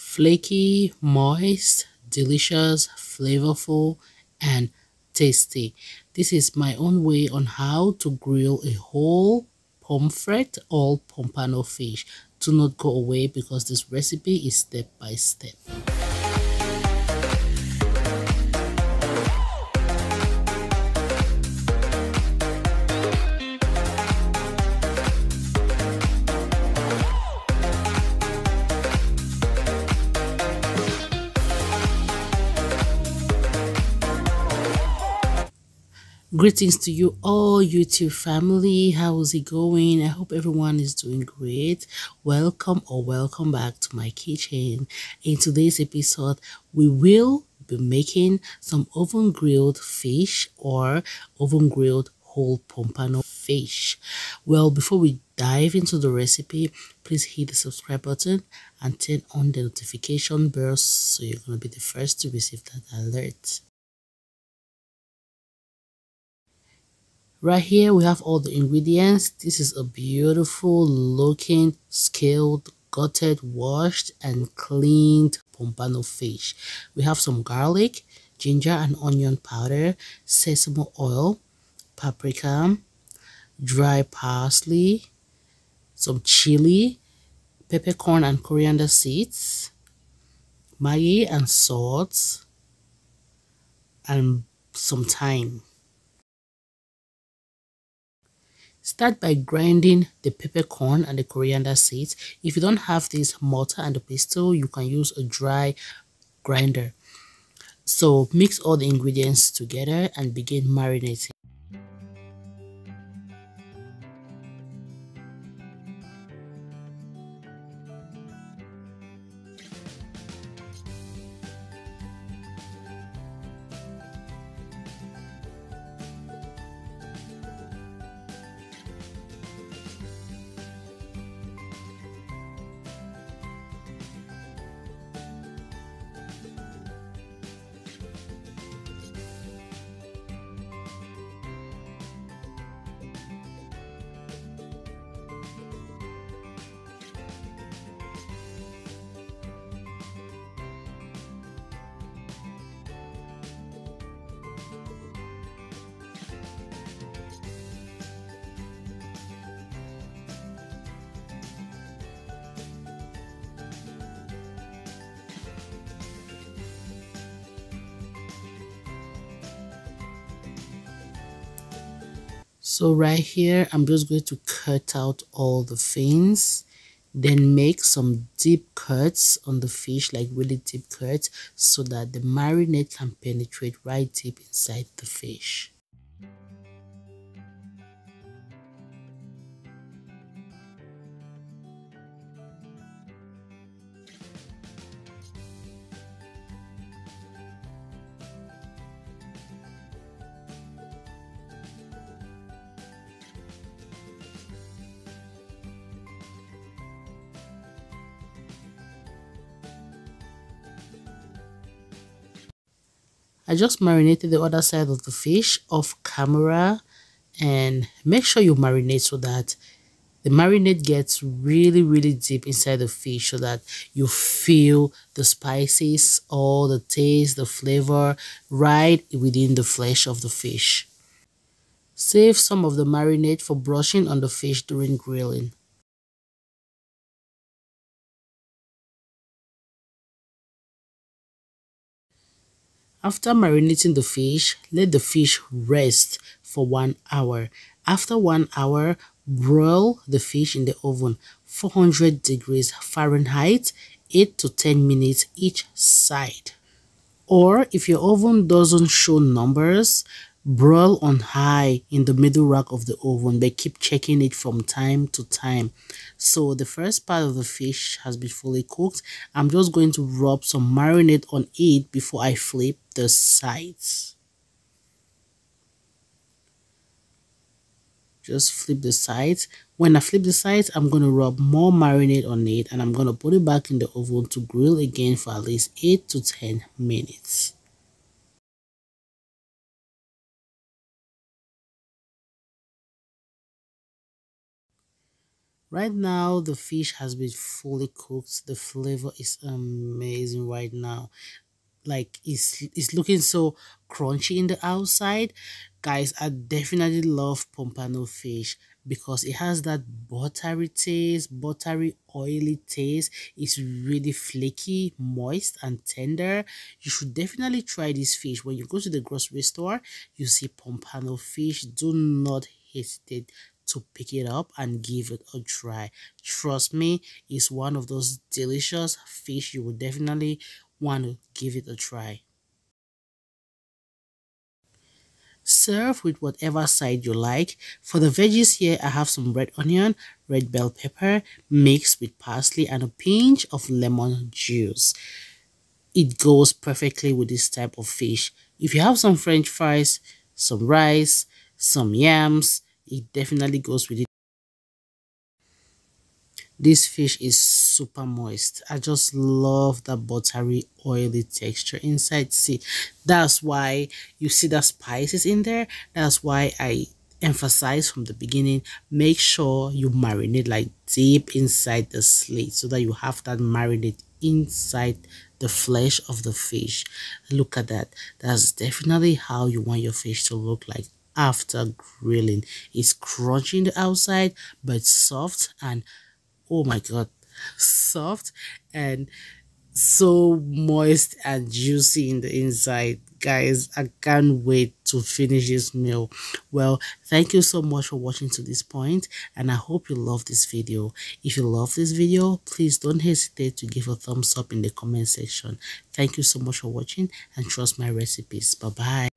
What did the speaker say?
flaky, moist, delicious, flavorful, and tasty. This is my own way on how to grill a whole pomfret or pompano fish. Do not go away because this recipe is step by step. Greetings to you all YouTube family. How is it going? I hope everyone is doing great. Welcome or welcome back to my kitchen. In today's episode, we will be making some oven grilled fish or oven grilled whole pompano fish. Well, before we dive into the recipe, please hit the subscribe button and turn on the notification bell so you're going to be the first to receive that alert. Right here we have all the ingredients. This is a beautiful looking scaled, gutted, washed and cleaned pompano fish. We have some garlic, ginger and onion powder, sesame oil, paprika, dry parsley, some chili, peppercorn and coriander seeds, Maggi and salt, and some thyme. Start by grinding the peppercorn and the coriander seeds. If you don't have this mortar and the pestle, you can use a dry grinder. So mix all the ingredients together and begin marinating. So right here i'm just going to cut out all the fins then make some deep cuts on the fish like really deep cuts so that the marinade can penetrate right deep inside the fish I just marinated the other side of the fish off camera and make sure you marinate so that the marinade gets really really deep inside the fish so that you feel the spices all the taste the flavor right within the flesh of the fish. Save some of the marinade for brushing on the fish during grilling After marinating the fish, let the fish rest for 1 hour. After 1 hour, broil the fish in the oven 400 degrees Fahrenheit 8 to 10 minutes each side. Or if your oven doesn't show numbers, broil on high in the middle rack of the oven. But keep checking it from time to time. So the first part of the fish has been fully cooked. I'm just going to rub some marinade on it before i flip the sides. Just flip the sides. When i flip the sides i'm going to rub more marinade on it and i'm going to put it back in the oven to grill again for at least 8 to 10 minutes right now the fish has been fully cooked. The flavor is amazing right now. Like it's it's looking so crunchy in the outside. Guys i definitely love pompano fish because it has that buttery taste buttery oily taste. It's really flaky moist and tender. You should definitely try this fish. When you go to the grocery store you see pompano fish. Do not hesitate to pick it up and give it a try trust me it's one of those delicious fish you will definitely want to give it a try. Serve with whatever side you like. For the veggies here, I have some red onion, red bell pepper mixed with parsley and a pinch of lemon juice. It goes perfectly with this type of fish. If you have some french fries, some rice, some yams, it definitely goes with it. This fish is super moist. I just love the buttery oily texture inside. See that's why you see the spices in there. That's why i emphasize from the beginning make sure you marinate like deep inside the slit so that you have that marinade inside the flesh of the fish. Look at that. That's definitely how you want your fish to look like after grilling. It's crunchy in the outside but soft and oh my god soft and so moist and juicy in the inside. Guys i can't wait to finish this meal. Well thank you so much for watching to this point and i hope you love this video. If you love this video please don't hesitate to give a thumbs up in the comment section. Thank you so much for watching and trust my recipes. Bye bye